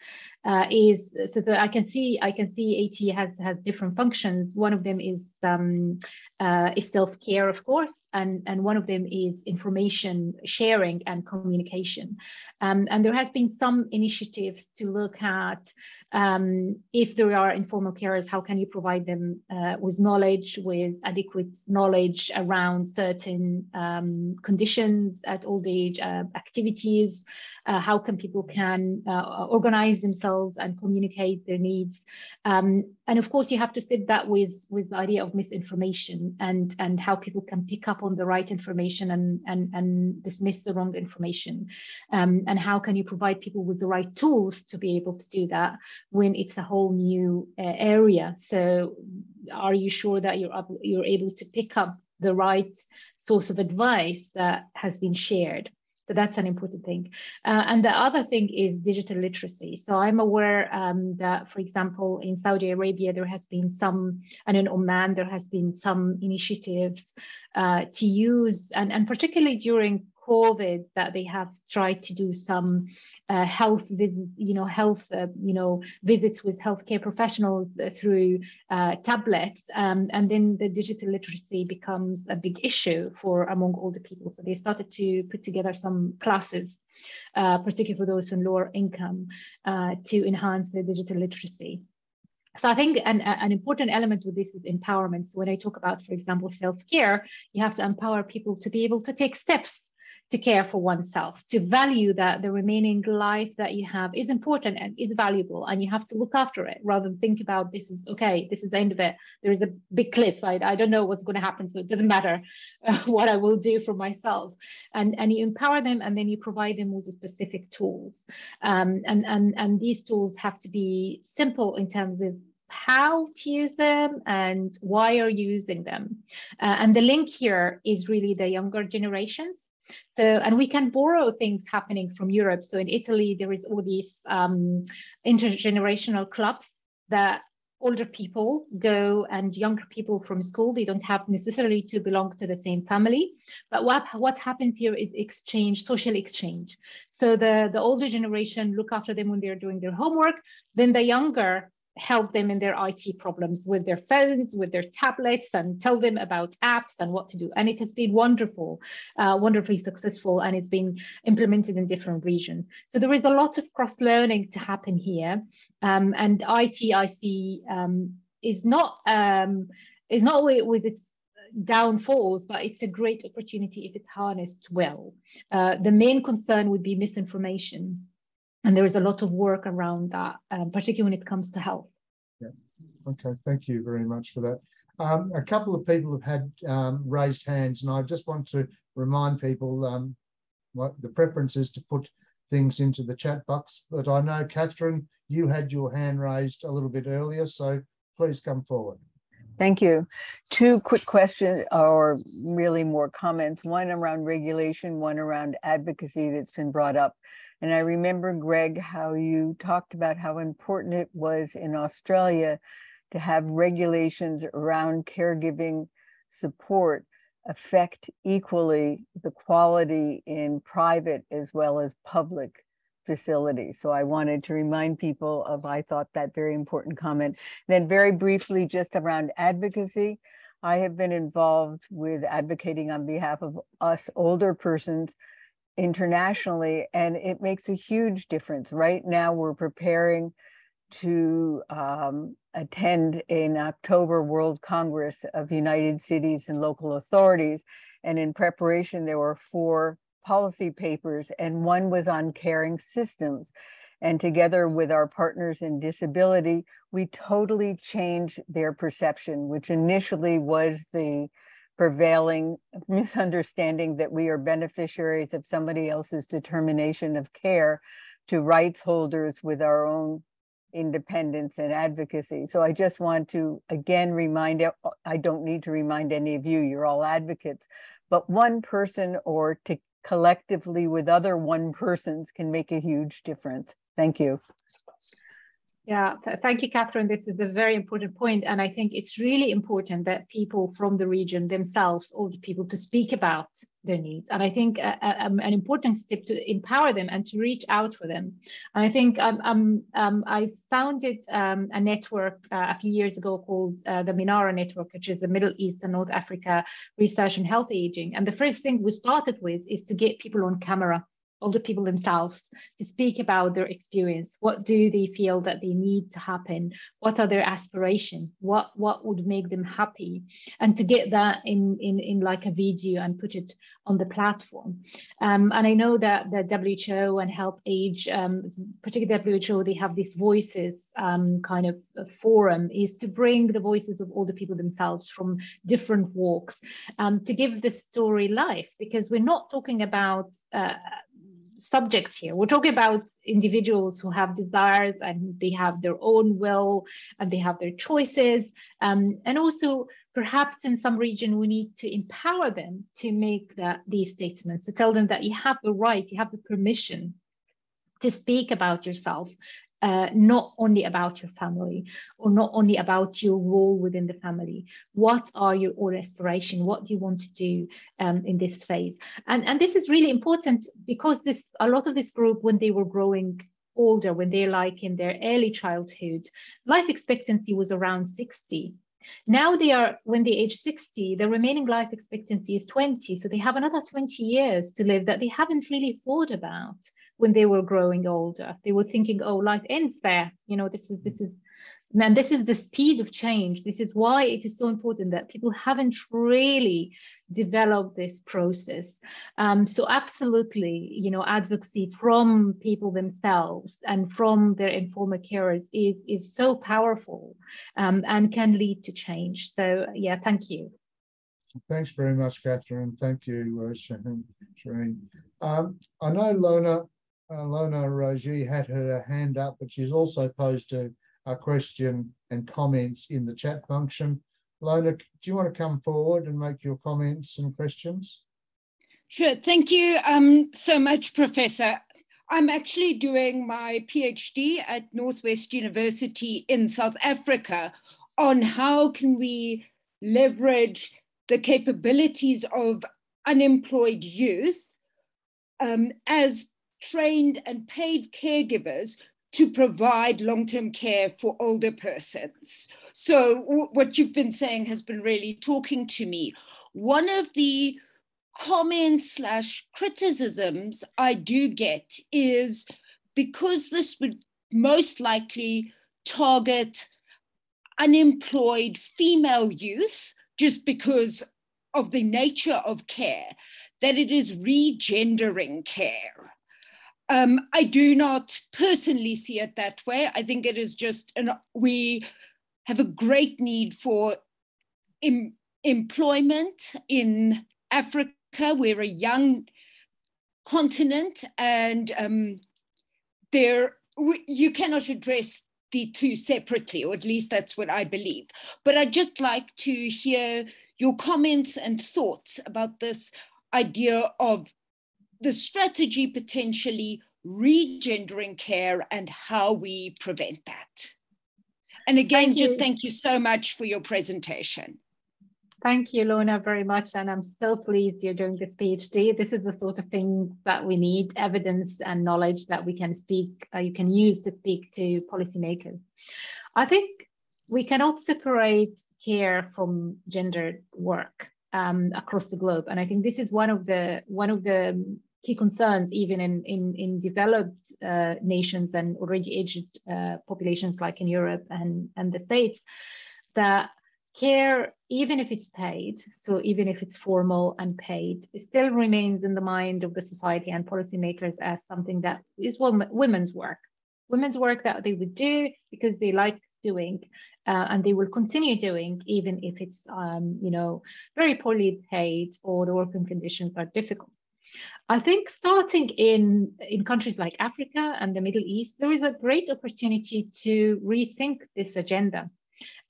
uh, is so that I can see I can see AT has has different functions. One of them is um, uh, is self care, of course, and and one of them is information sharing and communication. Um, and there has been some initiatives to look at um, if there are informal carers, how can you provide them uh, with knowledge, with adequate knowledge around certain um, conditions at old age uh, activities. Uh, how can people can uh, organize themselves themselves and communicate their needs. Um, and of course, you have to sit that with, with the idea of misinformation and, and how people can pick up on the right information and, and, and dismiss the wrong information. Um, and how can you provide people with the right tools to be able to do that when it's a whole new uh, area? So are you sure that you're, up, you're able to pick up the right source of advice that has been shared? So that's an important thing. Uh, and the other thing is digital literacy. So I'm aware um, that, for example, in Saudi Arabia, there has been some, and in Oman, there has been some initiatives uh, to use, and, and particularly during COVID that they have tried to do some uh, health, you know, health, uh, you know, visits with healthcare professionals uh, through uh, tablets, um, and then the digital literacy becomes a big issue for among older people. So they started to put together some classes, uh, particularly for those on lower income, uh, to enhance their digital literacy. So I think an, an important element with this is empowerment. So when I talk about, for example, self-care, you have to empower people to be able to take steps to care for oneself, to value that the remaining life that you have is important and is valuable, and you have to look after it rather than think about this is okay, this is the end of it. There is a big cliff. I, I don't know what's going to happen, so it doesn't matter uh, what I will do for myself. And, and you empower them, and then you provide them with the specific tools. Um, and, and, and these tools have to be simple in terms of how to use them and why are you using them. Uh, and the link here is really the younger generations. So, and we can borrow things happening from Europe. So in Italy, there is all these um, intergenerational clubs that older people go and younger people from school. They don't have necessarily to belong to the same family. But what, what happens here is exchange, social exchange. So the, the older generation look after them when they're doing their homework. Then the younger help them in their IT problems with their phones, with their tablets, and tell them about apps and what to do. And it has been wonderful, uh, wonderfully successful, and it's been implemented in different regions. So there is a lot of cross learning to happen here. Um, and IT, I see, um, is not um, is not with its downfalls, but it's a great opportunity if it's harnessed well. Uh, the main concern would be misinformation and there is a lot of work around that, um, particularly when it comes to health. Yeah. Okay. Thank you very much for that. Um, a couple of people have had um, raised hands, and I just want to remind people um, what the preference is to put things into the chat box. But I know, Catherine, you had your hand raised a little bit earlier, so please come forward. Thank you. Two quick questions, or really more comments. One around regulation, one around advocacy that's been brought up. And I remember, Greg, how you talked about how important it was in Australia to have regulations around caregiving support affect equally the quality in private as well as public facilities. So I wanted to remind people of, I thought that very important comment. Then very briefly, just around advocacy, I have been involved with advocating on behalf of us older persons internationally, and it makes a huge difference. Right now, we're preparing to um, attend in October World Congress of United Cities and Local Authorities. And in preparation, there were four policy papers, and one was on caring systems. And together with our partners in disability, we totally changed their perception, which initially was the prevailing misunderstanding that we are beneficiaries of somebody else's determination of care to rights holders with our own independence and advocacy. So I just want to again remind, I don't need to remind any of you, you're all advocates, but one person or to collectively with other one persons can make a huge difference. Thank you. Yeah, thank you, Catherine. This is a very important point, and I think it's really important that people from the region themselves, all the people, to speak about their needs. And I think uh, uh, um, an important step to empower them and to reach out for them. And I think um, um, um I founded um, a network uh, a few years ago called uh, the MENARAH Network, which is a Middle East and North Africa research and health aging. And the first thing we started with is to get people on camera older people themselves to speak about their experience. What do they feel that they need to happen? What are their aspirations? What what would make them happy? And to get that in in, in like a video and put it on the platform. Um, and I know that the WHO and Help Age, um, particularly WHO, they have this voices um, kind of forum is to bring the voices of older people themselves from different walks um, to give the story life because we're not talking about uh, subjects here. We're talking about individuals who have desires and they have their own will and they have their choices. Um, and also perhaps in some region we need to empower them to make that these statements to tell them that you have the right you have the permission to speak about yourself uh, not only about your family or not only about your role within the family. What are your own aspirations? What do you want to do um, in this phase? And, and this is really important because this a lot of this group, when they were growing older, when they're like in their early childhood, life expectancy was around 60. Now they are, when they age 60, the remaining life expectancy is 20. So they have another 20 years to live that they haven't really thought about when they were growing older. They were thinking, oh, life ends there. You know, this is this is and this is the speed of change. This is why it is so important that people haven't really developed this process. Um, so absolutely, you know, advocacy from people themselves and from their informal carers is, is so powerful um, and can lead to change. So yeah, thank you. Thanks very much, Catherine. Thank you, uh, Shereen. Um, I know Lona uh, Lona Rogie had her hand up, but she's also posed a, a question and comments in the chat function. Lona, do you want to come forward and make your comments and questions? Sure. Thank you um, so much, Professor. I'm actually doing my PhD at Northwest University in South Africa on how can we leverage the capabilities of unemployed youth um, as trained and paid caregivers to provide long-term care for older persons. So what you've been saying has been really talking to me. One of the comments slash criticisms I do get is because this would most likely target unemployed female youth just because of the nature of care, that it is regendering care. Um, I do not personally see it that way. I think it is just an we have a great need for em, employment in Africa. We're a young continent, and um, there you cannot address the two separately, or at least that's what I believe. But I'd just like to hear your comments and thoughts about this idea of the strategy potentially regendering care and how we prevent that. And again, thank just thank you so much for your presentation. Thank you, Lorna, very much. And I'm so pleased you're doing this PhD. This is the sort of thing that we need, evidence and knowledge that we can speak, uh, you can use to speak to policymakers. I think we cannot separate care from gendered work um, across the globe. And I think this is one of the one of the key concerns even in, in, in developed uh, nations and already aged uh, populations like in Europe and, and the States, that care, even if it's paid, so even if it's formal and paid, still remains in the mind of the society and policymakers as something that is women's work. Women's work that they would do because they like doing uh, and they will continue doing even if it's um, you know very poorly paid or the working conditions are difficult. I think starting in, in countries like Africa and the Middle East, there is a great opportunity to rethink this agenda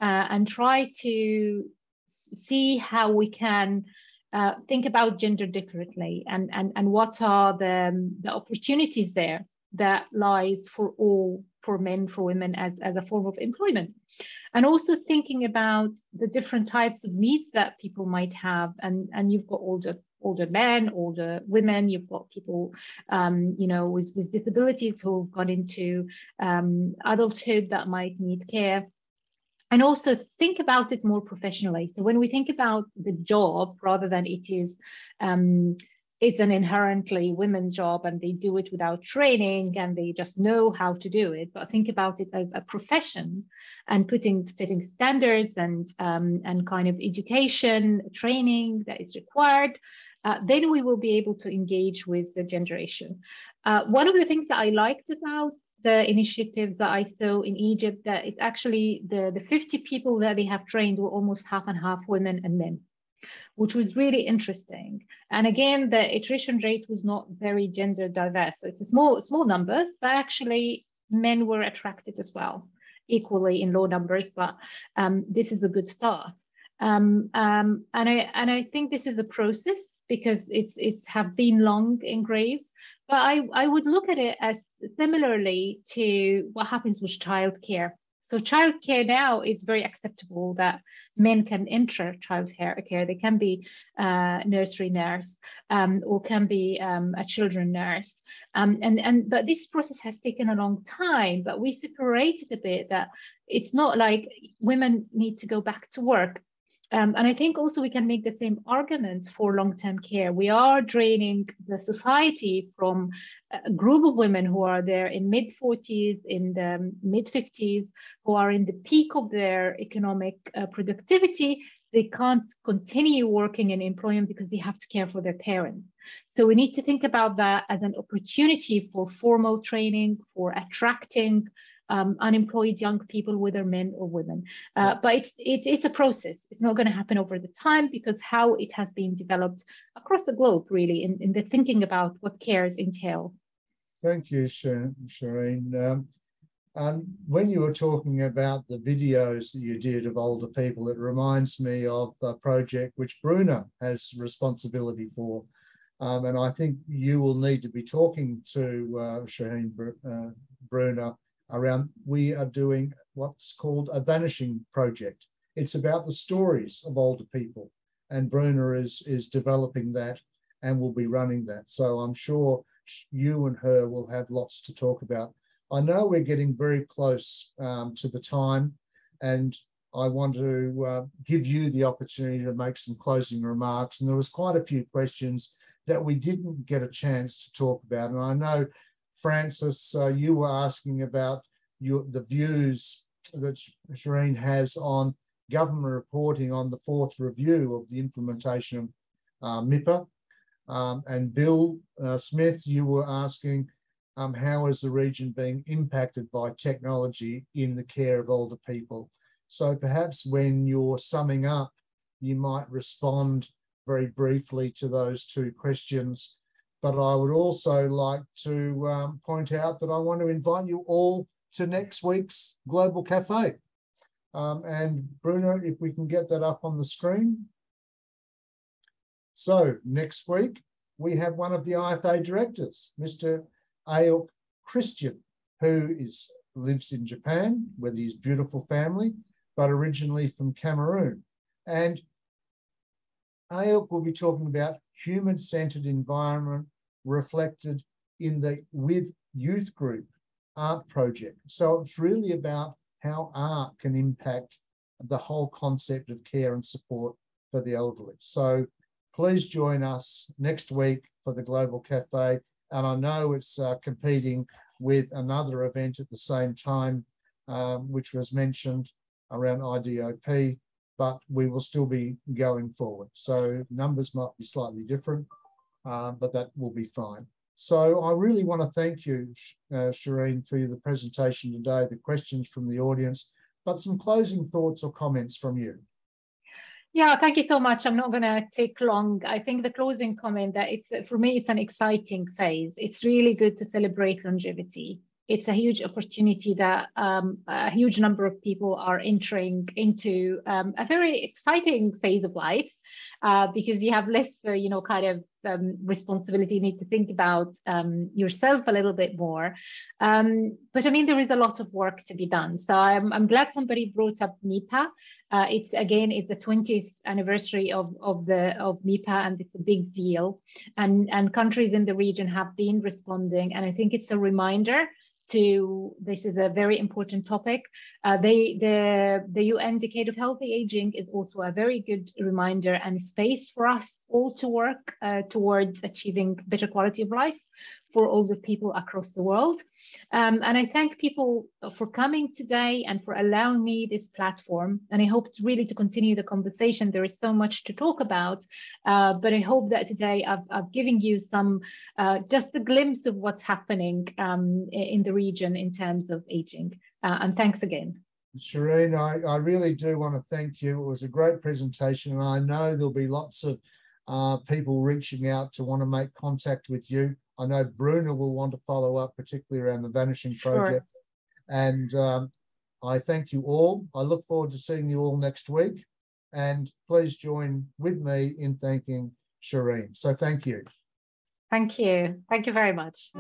uh, and try to see how we can uh, think about gender differently and, and, and what are the, the opportunities there that lies for all for men for women as, as a form of employment and also thinking about the different types of needs that people might have and and you've got older older men, older women, you've got people, um, you know, with, with disabilities who've gone into um, adulthood that might need care. And also think about it more professionally. So when we think about the job, rather than it is um, it's an inherently women's job and they do it without training and they just know how to do it but think about it as a profession and putting setting standards and um, and kind of education training that is required uh, then we will be able to engage with the generation. Uh, one of the things that I liked about the initiative that I saw in Egypt, that it's actually the, the 50 people that they have trained were almost half and half women and men, which was really interesting. And again, the attrition rate was not very gender diverse. So it's a small, small numbers, but actually men were attracted as well, equally in low numbers, but um, this is a good start. Um, um, and I and I think this is a process because it's it's have been long engraved. But I, I would look at it as similarly to what happens with childcare. So childcare now is very acceptable that men can enter childcare care. They can be uh, nursery nurse um, or can be um, a children nurse. Um, and, and but this process has taken a long time, but we separated a bit that it's not like women need to go back to work um, and I think also we can make the same argument for long-term care. We are draining the society from a group of women who are there in mid 40s, in the mid 50s, who are in the peak of their economic uh, productivity. They can't continue working in employment because they have to care for their parents. So we need to think about that as an opportunity for formal training, for attracting um, unemployed young people, whether men or women. Uh, but it's, it, it's a process. It's not going to happen over the time because how it has been developed across the globe, really, in, in the thinking about what cares entail. Thank you, Shereen. Um, and when you were talking about the videos that you did of older people, it reminds me of a project which Bruna has responsibility for. Um, and I think you will need to be talking to uh, Shereen uh, Bruna around we are doing what's called a vanishing project. It's about the stories of older people, and Bruna is is developing that and will be running that. So I'm sure you and her will have lots to talk about. I know we're getting very close um, to the time, and I want to uh, give you the opportunity to make some closing remarks. And there was quite a few questions that we didn't get a chance to talk about. And I know Francis, uh, you were asking about your, the views that Shereen has on government reporting on the fourth review of the implementation of uh, MIPAA. Um, and Bill uh, Smith, you were asking um, how is the region being impacted by technology in the care of older people? So perhaps when you're summing up, you might respond very briefly to those two questions but I would also like to um, point out that I want to invite you all to next week's Global Cafe. Um, and Bruno, if we can get that up on the screen. So next week, we have one of the IFA directors, Mr. Aok Christian, who is lives in Japan with his beautiful family, but originally from Cameroon. And Aok will be talking about human-centered environment reflected in the With Youth Group art project. So it's really about how art can impact the whole concept of care and support for the elderly. So please join us next week for the Global Cafe. And I know it's uh, competing with another event at the same time, um, which was mentioned around IDOP, but we will still be going forward. So numbers might be slightly different, uh, but that will be fine. So I really want to thank you, uh, Shereen, for the presentation today, the questions from the audience, but some closing thoughts or comments from you. Yeah, thank you so much. I'm not going to take long. I think the closing comment that it's for me, it's an exciting phase. It's really good to celebrate longevity it's a huge opportunity that um, a huge number of people are entering into um, a very exciting phase of life uh, because you have less, uh, you know, kind of um, responsibility. You need to think about um, yourself a little bit more. Um, but I mean, there is a lot of work to be done. So I'm, I'm glad somebody brought up MIPAA. Uh, it's again, it's the 20th anniversary of, of the of MIPAA, and it's a big deal. And and countries in the region have been responding, and I think it's a reminder to this is a very important topic. Uh, they, the, the UN Decade of Healthy Aging is also a very good reminder and space for us all to work uh, towards achieving better quality of life for older people across the world. Um, and I thank people for coming today and for allowing me this platform. And I hope to really to continue the conversation. There is so much to talk about, uh, but I hope that today I've, I've given you some, uh, just a glimpse of what's happening um, in the region in terms of aging. Uh, and thanks again. Shereen, I, I really do want to thank you. It was a great presentation, and I know there'll be lots of uh, people reaching out to want to make contact with you. I know Bruna will want to follow up, particularly around the Vanishing Project. Sure. And um, I thank you all. I look forward to seeing you all next week. And please join with me in thanking Shereen. So thank you. Thank you. Thank you very much.